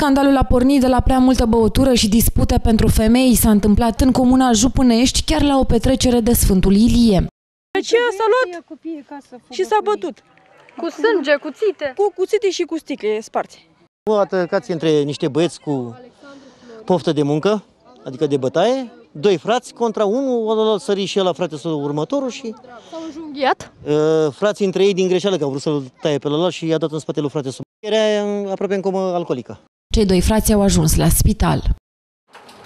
Scandalul a pornit de la prea multă băutură și dispute pentru femei. S-a întâmplat în comuna Jupânești, chiar la o petrecere de Sfântul Ilie. Aceea s-a luat și s-a bătut. Cu sânge, cuțite. Cu cuțite și cu sticle sparse. O atacație între niște băieți cu poftă de muncă, adică de bătaie, doi frați contra unul, a sărit și el la frate următorul și S-au înjunghiat. uh, frații între ei din greșeală că au vrut să-l taie pe ăla și i-a dat în spatele lui frate sub. Era aproape în comă alcoolică. Cei doi frați au ajuns la spital.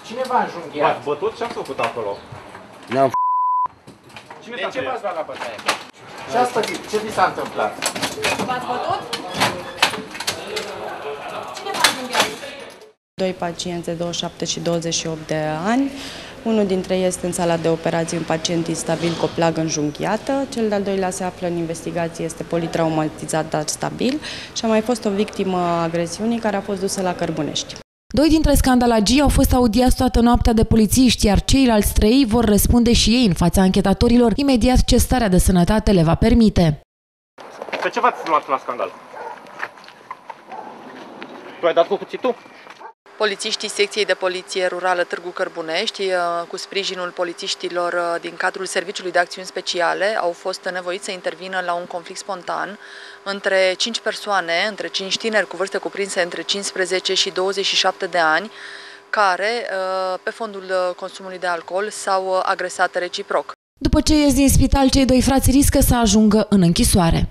Cine v-a înjunghiat? V-ați bătut? Ce-ați făcut acolo? Ne-am Cine De s-a ce tăiat? v-ați luat la bătaie? Ce ați făcut? Ce vi s-a întâmplat? Doi pacienți de 27 și 28 de ani. Unul dintre ei este în sala de operații, un pacient instabil cu o plagă înjunghiată. Cel de-al doilea se află în investigație, este politraumatizat, dar stabil. Și a mai fost o victimă a agresiunii care a fost dusă la Cărbunești. Doi dintre scandalagii au fost audiați toată noaptea de polițiști, iar ceilalți trei vor răspunde și ei în fața anchetatorilor imediat ce starea de sănătate le va permite. Pe ce v-ați luat la scandal? Tu ai dat cu cuțitul? Polițiștii secției de poliție rurală Târgu Cărbunești, eh, cu sprijinul polițiștilor eh, din cadrul Serviciului de Acțiuni Speciale, au fost nevoiți să intervină la un conflict spontan între 5 persoane, între 5 tineri cu vârste cuprinse între 15 și 27 de ani, care, eh, pe fondul eh, consumului de alcool, s-au agresat reciproc. După ce ies din spital, cei doi frați riscă să ajungă în închisoare.